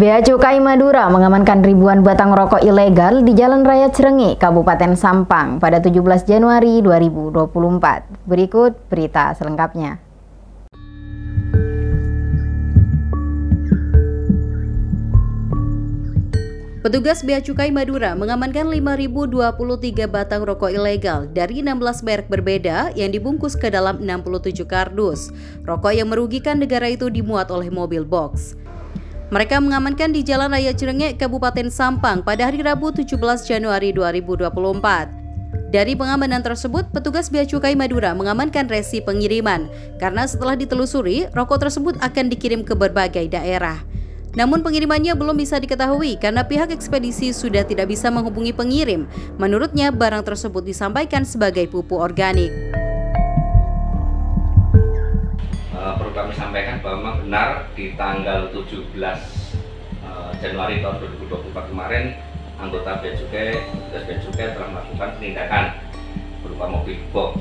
Bea Cukai Madura mengamankan ribuan batang rokok ilegal di Jalan Raya Cirengi, Kabupaten Sampang pada 17 Januari 2024. Berikut berita selengkapnya. Petugas Bea Cukai Madura mengamankan 5.023 batang rokok ilegal dari 16 merek berbeda yang dibungkus ke dalam 67 kardus. Rokok yang merugikan negara itu dimuat oleh mobil box. Mereka mengamankan di Jalan Raya Cirenge, Kabupaten Sampang pada hari Rabu 17 Januari 2024. Dari pengamanan tersebut, petugas Bea Cukai Madura mengamankan resi pengiriman karena setelah ditelusuri, rokok tersebut akan dikirim ke berbagai daerah. Namun pengirimannya belum bisa diketahui karena pihak ekspedisi sudah tidak bisa menghubungi pengirim. Menurutnya, barang tersebut disampaikan sebagai pupuk organik. Perlu kami sampaikan bahwa memang benar di tanggal 17 uh, eh, Januari tahun 2024 kemarin anggota Bea Cukai, petugas Bea Cukai telah melakukan penindakan berupa mobil box.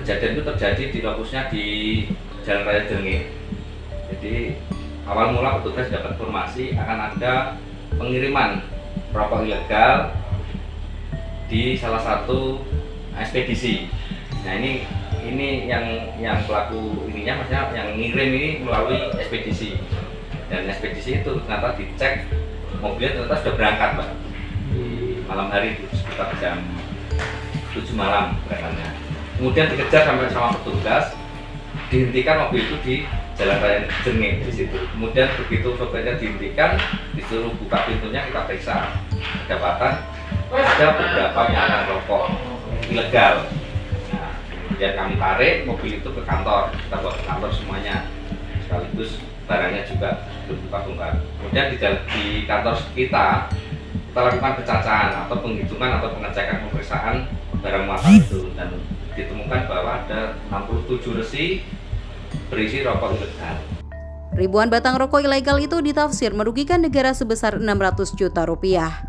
Kejadian itu terjadi di lokusnya di Jalan Raya Jengi. Jadi awal mula petugas dapat informasi akan ada pengiriman rokok ilegal di salah satu ekspedisi. Nah ini ini yang yang pelaku ininya maksudnya yang ngirim ini melalui ekspedisi. Dan ekspedisi itu ternyata dicek mobilnya ternyata sudah berangkat mbak. Di malam hari sekitar jam 7 malam berangkatnya kemudian dikejar sampai sama petugas dihentikan mobil itu di jalan raya Jengeng di situ. Kemudian begitu sopirnya dihentikan disuruh buka pintunya kita periksa. Kedapatan ada beberapa nyala rokok ilegal kemudian kami tarik mobil itu ke kantor. Kita bawa ke kantor semuanya. Sekaligus barangnya juga belum buka bongkar. Kemudian di, di kantor kita kita lakukan pencacahan atau penghitungan atau pengecekan pemeriksaan barang muatan itu. Dan ditemukan bahwa ada 67 resi berisi rokok ilegal. Ribuan batang rokok ilegal itu ditafsir merugikan negara sebesar 600 juta rupiah.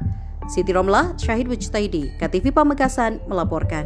Siti Romlah, Syahid Wujtaidi, KTV Pamekasan melaporkan.